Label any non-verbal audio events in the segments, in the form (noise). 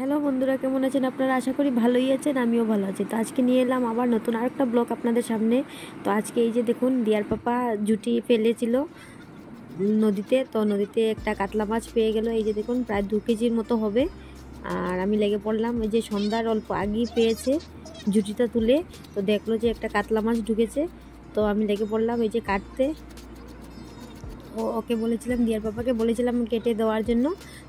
Hello বন্ধুরা, কেমন আছেন আপনারা? আশা করি ভালোই আছেন, আমিও ভালো আছি। তো আজকে নিয়ে এলাম আবার নতুন আরেকটা ব্লগ আপনাদের সামনে। তো আজকে এই যে দেখুন, দিয়ার পাপা জুটি ফেলেছিল নদীতে। তো নদীতে একটা কাতলা মাছ পেয়ে গেল। এই যে দেখুন, প্রায় দু কেজির মতো হবে। আর আমি লেগে পড়লাম, ওই যে সন্ধ্যার অল্প আগেই পেয়েছে জুটিটা তুলে। তো দেখল যে একটা কাতলা মাছ ঢুকেছে। তো আমি লেগে পড়লাম এই যে কাটতে। ও, ওকে বলেছিলাম, দিয়ার পাপাকে বলেছিলাম কেটে দেওয়ার জন্য।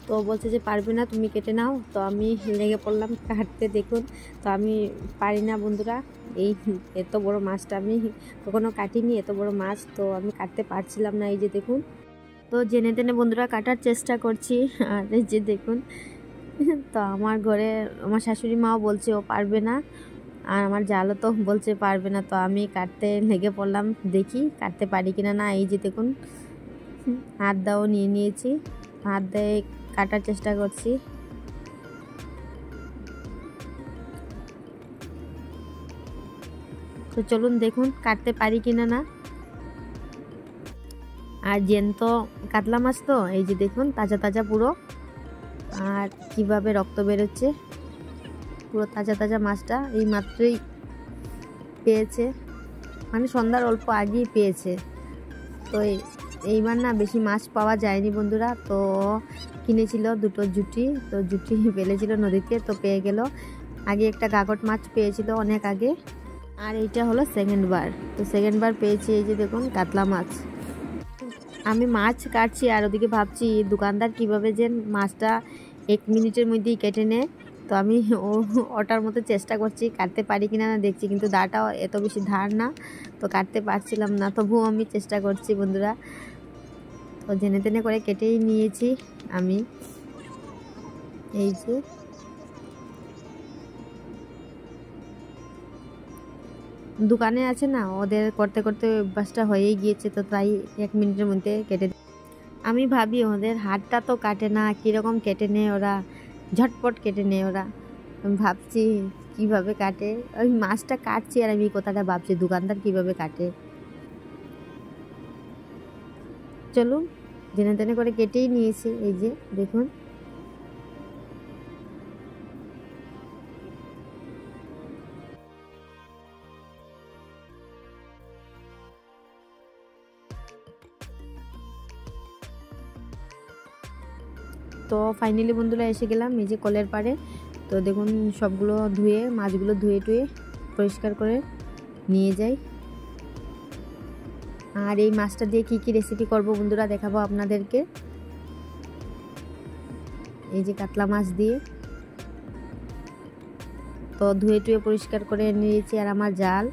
তো বলছে যে, পারবে না, তুমি কেটে নাও। তো আমি লেগে পড়লাম, কাটতে দেখুন। তো আমি পারি না, বন্ধুরা। এই এত বড় মাছটা আমি কখনো কাটিনি, এত বড় মাছ, তো আমি কাটতে পারছিলাম না। এই যে দেখুন। তো জেনে টেনে বন্ধুরা, কাটার চেষ্টা করছি। আর এই যে দেখুন, তো আমার ঘরে আমার শাশুড়ি মাও বলছে, ও পারবে না। আর আমার জালও তো বলছে, পারবে না। তো আমি কাটতে লেগে পড়লাম, দেখি কাটতে পারি কিনা না। এই যে দেখুন, হাত দাও নিয়ে নিয়েছি। হাত দিয়ে কাটার চেষ্টা করছি। তো চলুন দেখুন, কাটতে পারি কিনা না। আর জ্যান্ত কাতলা মাছ তো, এই যে দেখুন, তাজা তাজা পুরো। আর কীভাবে রক্ত বেরোচ্ছে, পুরো তাজা তাজা মাছটা এই মাত্রই পেয়েছে। মানে সন্ধ্যার অল্প আগেই পেয়েছে। তো এইবার না বেশি মাছ পাওয়া যায়নি বন্ধুরা, তো কিনেছিল দুটো জুটি, তো জুটি (laughs) ফেলেছিল নদীতে, তো পেয়ে গেল। আগে একটা কাকট মাছ পেয়েছিল অনেক আগে। আর এইটা হলো সেকেন্ড বার। তো সেকেন্ড বার পেয়েছি এই যে দেখুন, কাতলা মাছ। আমি মাছ কাটছি আর ওদিকে ভাবছি, দোকানদার কীভাবে যে মাছটা এক মিনিটের মধ্যেই কেটে নেয়। তো আমি (laughs) ওটার মতো চেষ্টা করছি, কাটতে পারি কিনা না দেখছি, কিন্তু দাটাও এত বেশি ধার না। তো কাটতে পারছিলাম না, তবুও আমি চেষ্টা করছি বন্ধুরা। তো জেনে তেনে করে কেটেই নিয়েছি আমি। এই যে। দোকানে আছে না, ওদের করতে করতে অভ্যাসটা হয়েই গিয়েছে, তো তাই এক মিনিটের মধ্যে কেটে আমি ভাবি ওদের হাতটা তো কাটে না, কীরকম কেটে নেয় ওরা, ঝটপট কেটে নেয় ওরা। ভাবছি কীভাবে কাটে, ওই মাছটা কাটছি আর আমি কথাটা ভাবছি, দোকানদার কীভাবে কাটে? চলুন জেনে তেনে করে কেটেই নিয়েছি, এই যে দেখুন। তো ফাইনালি বন্ধুরা এসে গেলাম, এই যে কলের পাড়ে। তো দেখুন, সবগুলো ধুয়ে, মাছগুলো ধুয়ে টুয়ে পরিষ্কার করে নিয়ে যাই। আর এই মাছটা দিয়ে কি কি রেসিপি করব বন্ধুরা দেখাবো আপনাদেরকে। এই যে কাতলা মাছ দিয়ে। তো ধুয়ে টুয়ে পরিষ্কার করে নিয়েছি আর আমার জাল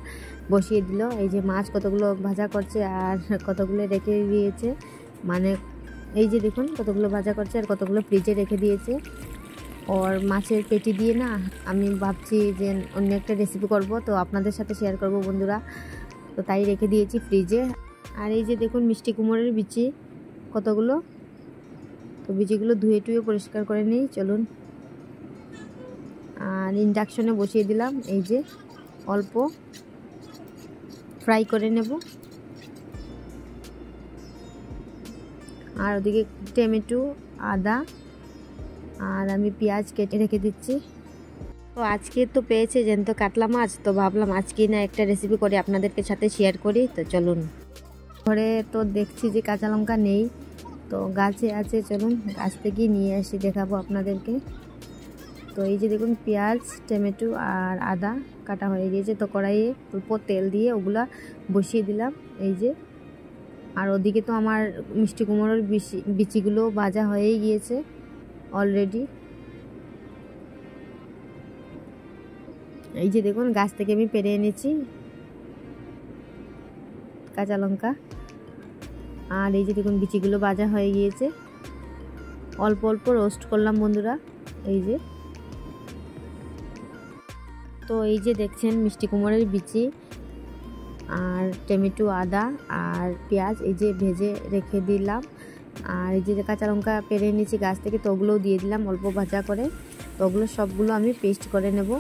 বসিয়ে দিল। এই যে মাছ কতগুলো ভাজা করছে আর কতগুলো রেখে দিয়েছে। মানে এই যে দেখুন কতগুলো ভাজা করছে আর কতগুলো ফ্রিজে রেখে দিয়েছে। ওর মাছের পেটি দিয়ে না আমি ভাবছি যে অন্য একটা রেসিপি করব। তো আপনাদের সাথে শেয়ার করব বন্ধুরা। তো তাই রেখে দিয়েছি ফ্রিজে আর এই যে দেখুন মিষ্টি কুমড়ের বিচি, কতগুলো? তো বিচিগুলো ধুয়ে টুয়ে পরিষ্কার করে নিই, চলুন। আর ইন্ডাকশনে বসিয়ে দিলাম, এই যে অল্প ফ্রাই করে নেব। আর ওদিকে টমেটো, আদা, আর আমি পেঁয়াজ কেটে রেখে দিচ্ছি। তো আজকে তো পেয়েছে যেন তো কাতলা মাছ, তো ভাবলাম আজকেই না একটা রেসিপি করে আপনাদেরকে সাথে শেয়ার করি, তো চলুন। ঘরে তো দেখছি যে কাঁচা লঙ্কা নেই, তো গাছে আছে, চলুন গাছ থেকেই নিয়ে আসি, দেখাবো আপনাদেরকে। তো এই যে দেখুন, পেঁয়াজ, টমেটো আর আদা কাটা হয়ে গিয়েছে, তো কড়াইয়ে অল্প তেল দিয়ে ওগুলা বসিয়ে দিলাম, এই যে। আর ওদিকে তো আমার মিষ্টি কুমড়োর বিচি, বিচিগুলো ভাজা হয়েই গিয়েছে অলরেডি এই যে দেখুন, গাছ থেকে আমি পেরে এনেছি কাঁচা লঙ্কা। আর এই যে দেখুন বিচিগুলো ভাজা হয়ে গিয়েছে। অল্প অল্প রোস্ট করলাম বন্ধুরা, এই যে। তো এই যে দেখছেন মিষ্টি কুমড়ের বিচি আর টমেটো, আদা আর পেঁয়াজ এই যে ভেজে রেখে দিলাম। আর এই যে কাঁচা লঙ্কা পেরে নিয়েছি গাছ থেকে, তো ওগুলোও দিয়ে দিলাম অল্প ভাজা করে। তো ওগুলো সবগুলো আমি পেস্ট করে নেব।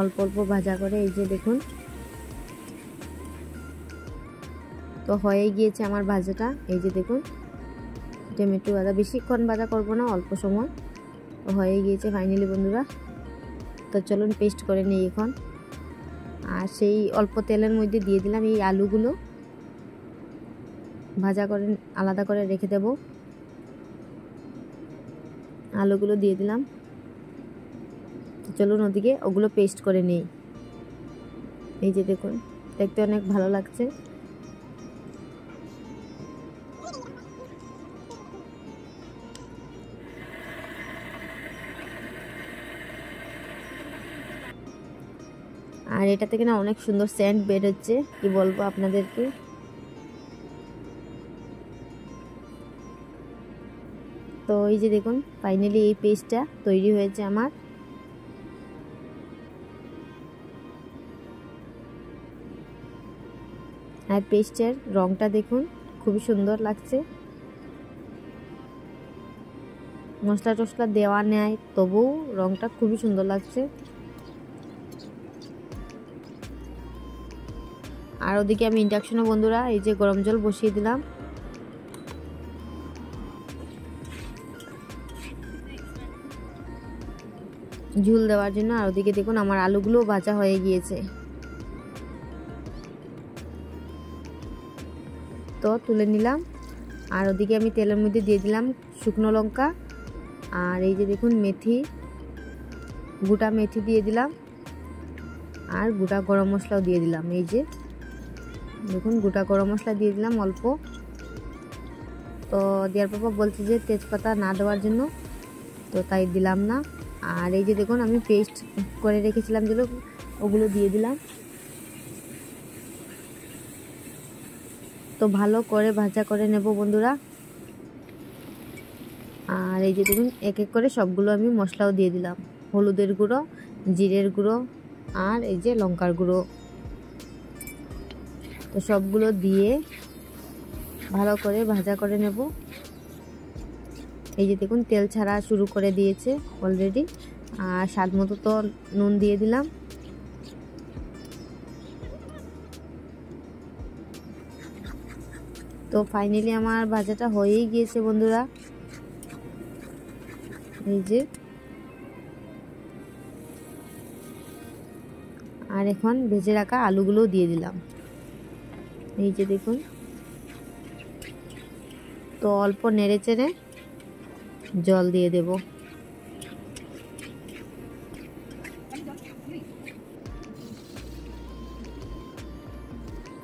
অল্প অল্প ভাজা করে এই যে দেখুন তো হয়ে গিয়েছে আমার ভাজাটা। এই যে দেখুন, টমেটো আদা বেশিক্ষণ ভাজা করব না, অল্প সময়। তো হয়ে গিয়েছে ফাইনালি বন্ধুরা। তো চলুন পেস্ট করে নিই এখন। আর সেই অল্প তেলের মধ্যে দিয়ে দিলাম এই আলুগুলো। ভাজা করে, আলাদা করে রেখে দেব। আলুগুলো দিয়ে দিলাম। চলুন ওদিকে ওগুলো পেস্ট করে নিই। এই যে দেখুন, দেখতে অনেক ভালো লাগছে। আর এটা থেকে না অনেক সুন্দর সেন্ট বের হচ্ছে কি বলব আপনাদেরকে? তো এই যে দেখুন ফাইনালি এই পেজটা তৈরি হয়েছে আমার। আর পেস্টের রংটা দেখুন, খুবই সুন্দর লাগছে। মশলা টশলা দেওয়া নেয় তবুও রংটা খুবই সুন্দর লাগছে। আর ওদিকে আমি ইন্ডাকশনে বন্ধুরা, এই যে গরম জল বসিয়ে দিলাম। ঝুল দেওয়ার জন্য, আর ওদিকে দেখুন আমার আলুগুলোও ভাজা হয়ে গিয়েছে। তো তুলে নিলাম। আর ওদিকে আমি তেলের মধ্যে দিয়ে দিলাম শুকনো লঙ্কা। আর এই যে দেখুন মেথি, গোটা মেথি দিয়ে দিলাম। আর গোটা গরম মশলাও দিয়ে দিলাম, এই যে। দেখুন, গোটা গরম মশলা দিয়ে দিলাম অল্প। তো দেওয়ার পাপা বলছে যে তেজপাতা না দেওয়ার জন্য, তো তাই দিলাম না। আর এই যে দেখুন, আমি পেস্ট করে রেখেছিলাম যেগুলো, ওগুলো দিয়ে দিলাম। তো ভালো করে ভাজা করে নেব বন্ধুরা। আর এই যে দেখুন, এক এক করে সবগুলো আমি মশলাও দিয়ে দিলাম। হলুদের গুঁড়ো, জিরের গুঁড়ো, আর এই যে লঙ্কার গুঁড়ো। তো সবগুলো দিয়ে ভালো করে ভাজা করে নেব। এই যে দেখুন, তেল ছাড়া শুরু করে দিয়েছে অলরেডি আর স্বাদ মতো তো নুন দিয়ে দিলাম। তো ফাইনালি আমার ভাজাটা হয়েই গিয়েছে বন্ধুরা। এই যে। আর এখন ভেজে রাখা আলুগুলোও দিয়ে দিলাম। এই যে দেখুন। তো অল্প নেড়ে চেড়ে জল দিয়ে দেব।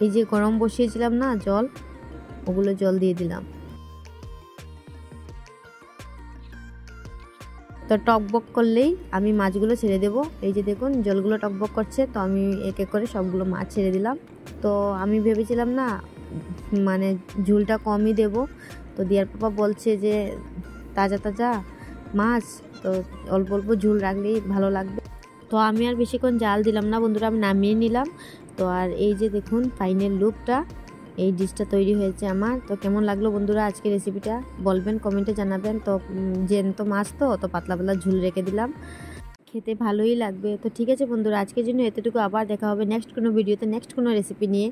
এই যে গরম বসিয়েছিলাম না জল, ওগুলো জল দিয়ে দিলাম। তো টকবক করলেই আমি মাছগুলো ছেড়ে দেব। এই যে দেখুন, জলগুলো টকবক করছে, তো আমি এক এক করে সবগুলো মাছ ছেড়ে দিলাম। তো আমি ভেবেছিলাম না মানে ঝুলটা কমই দেব। তো দিয়ার পাপা বলছে যে, তাজা তাজা মাছ, তো অল্প অল্প ঝুল রাখলেই ভালো লাগবে। তো আমি আর বেশিক্ষণ জাল দিলাম না বন্ধুরা, আমি নামিয়ে নিলাম। তো আর এই যে দেখুন ফাইনাল লুকটা এই ডিশটা তৈরি হয়েছে আমার। তো কেমন লাগল বন্ধুরা আজকে রেসিপিটা বলবেন কমেন্টে জানাবেন। তো জেন্ত মাছ তো তো পাতলা পাতলা ঝুল রেখে দিলাম। খেতে ভালোই লাগবে। তো ঠিক আছে বন্ধুরা, আজকের জন্য এতটুকু। আবার দেখা হবে নেক্সট কোনো ভিডিওতে নেক্সট কোনো রেসিপি নিয়ে।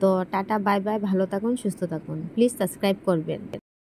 তো টাটা বাই বাই ভালো থাকুন, সুস্থ থাকুন। প্লিজ সাবস্ক্রাইব করবেন।